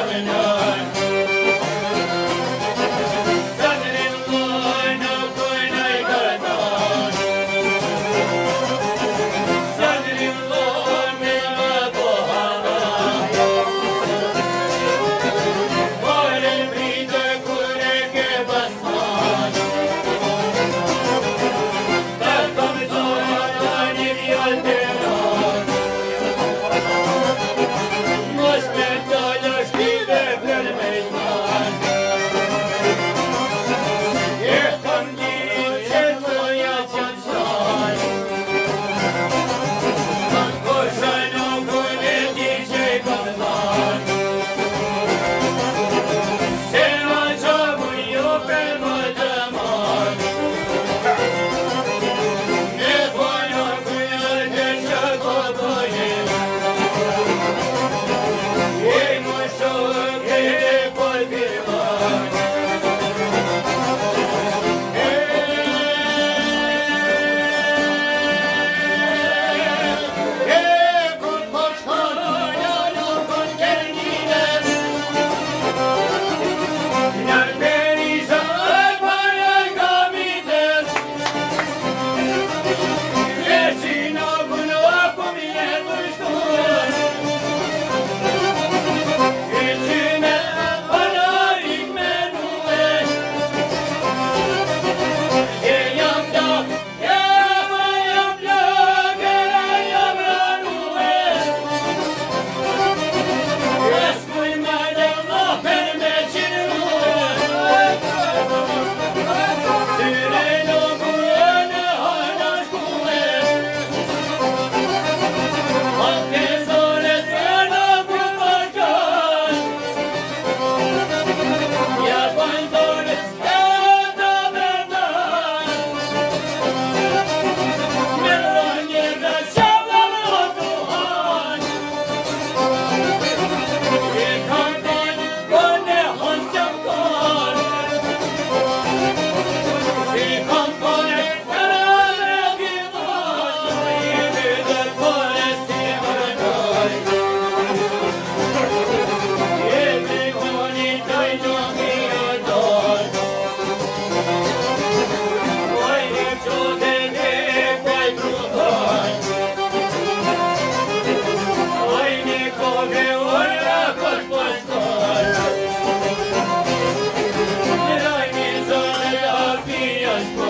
coming up. life.